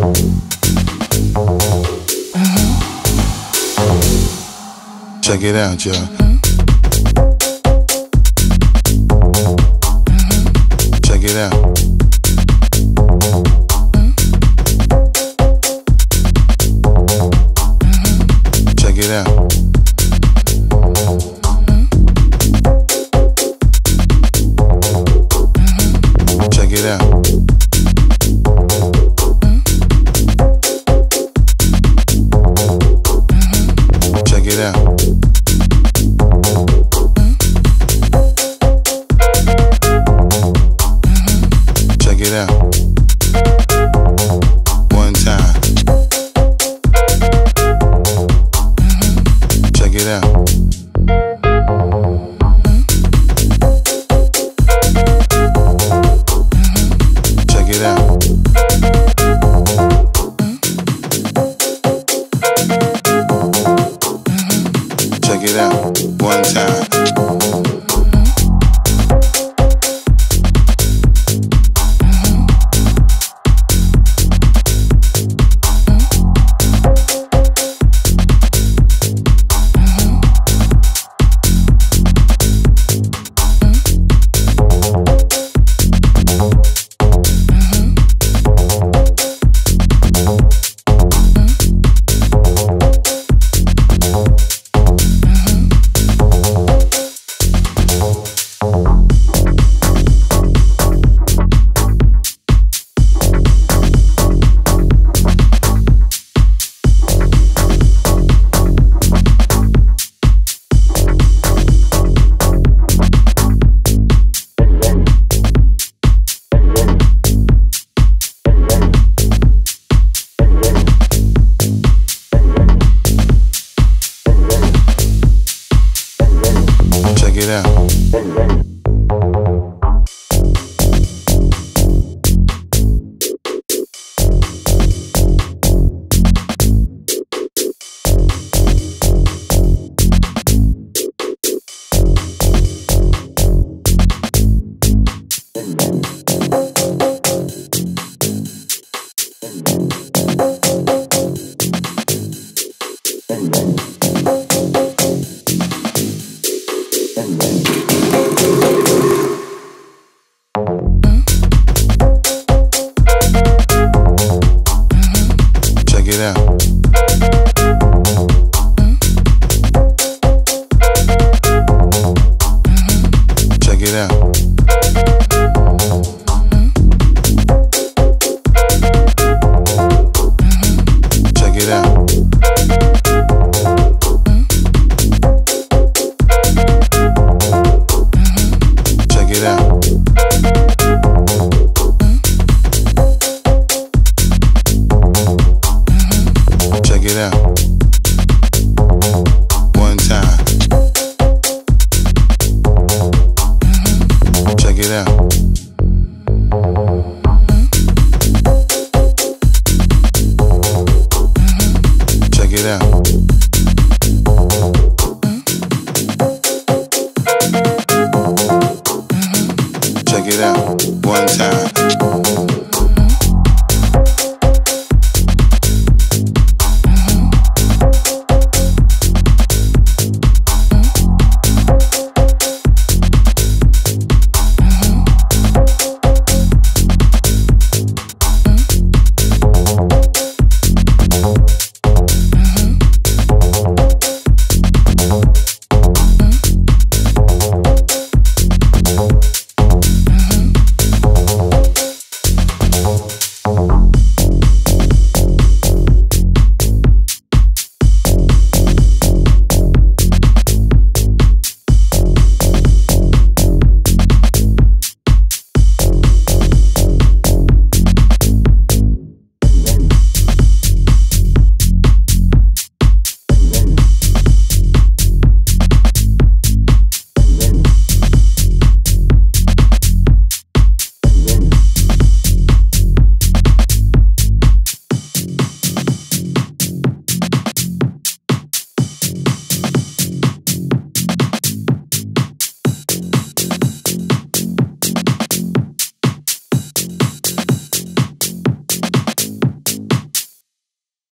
Mm-hmm. Check it out, y'all. Mm-hmm. Check it out. Mm-hmm. Check it out. Check it out. It out. you out. フフフフ。Check it out. Check it out. One time.